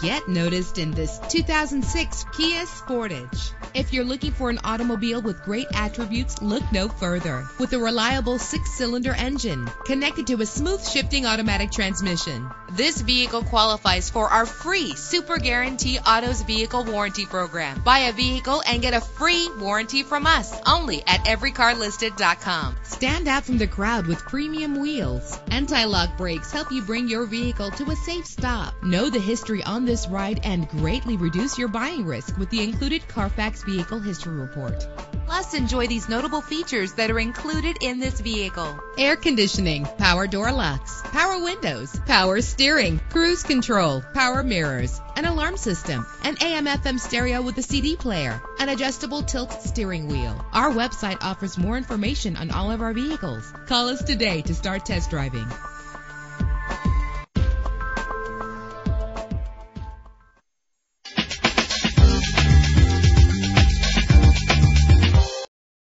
Get noticed in this 2006 Kia Sportage. If you're looking for an automobile with great attributes, look no further. With a reliable six-cylinder engine connected to a smooth shifting automatic transmission, this vehicle qualifies for our free Super Guarantee Autos Vehicle Warranty Program. Buy a vehicle and get a free warranty from us only at everycarlisted.com. Stand out from the crowd with premium wheels. Anti-lock brakes help you bring your vehicle to a safe stop. Know the history on this ride and greatly reduce your buying risk with the included Carfax Vehicle History Report. Plus, enjoy these notable features that are included in this vehicle. Air conditioning, power door locks, power windows, power steering, cruise control, power mirrors, an alarm system, an AM FM stereo with a CD player, an adjustable tilt steering wheel. Our website offers more information on all of our vehicles. Call us today to start test driving.